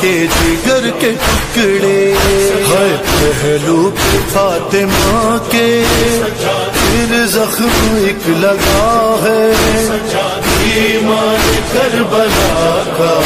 کے جگر کے ٹکڑے۔ ہر پہلو فاطمہ کے۔ پھر زخم ایک لگا ہے۔ ایمان کربلا کا۔